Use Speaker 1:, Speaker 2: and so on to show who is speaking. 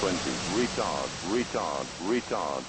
Speaker 1: 20. Retard, retard, retard.